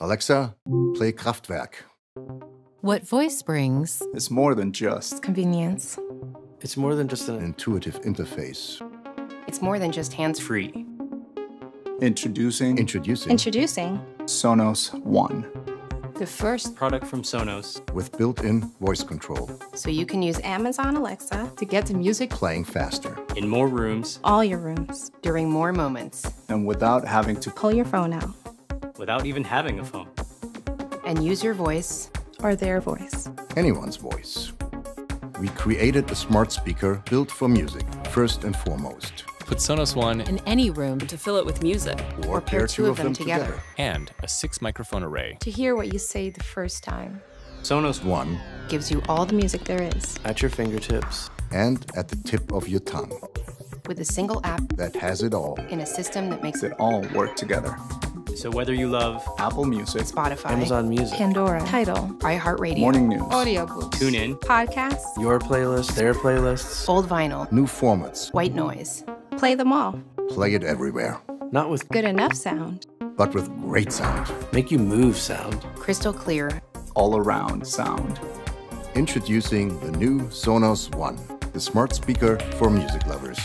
Alexa, play Kraftwerk. What voice brings It's more than just. Convenience. It's more than just An an. intuitive interface. It's more than just hands free. free. Introducing Introducing Introducing Sonos One. The first, Product from Sonos. with built in voice control, so you can use Amazon Alexa to get the music playing faster. In more rooms all your rooms. during more moments And without having to Pull your phone out without even having a phone. and use your voice or their voice. Anyone's voice. We created a smart speaker built for music, first and foremost. Put Sonos One in any room to fill it with music. Or, pair two of them together. and a six microphone array. To hear what you say the first time. Sonos One. One gives you all The music there is. At your fingertips. and at the tip of your tongue with a single app that has it all. in a system that makes it all work together. So whether you love Apple Music, Spotify, Amazon Music, Pandora. Tidal. iHeartRadio, Morning News, audiobooks, TuneIn, Podcasts. your playlist, their playlists, old vinyl, New formats. white noise. Play them all. Play it everywhere. not with Good enough sound. But with great sound. make you move sound. Crystal clear, all around sound. Introducing the new Sonos One, the smart speaker for music lovers.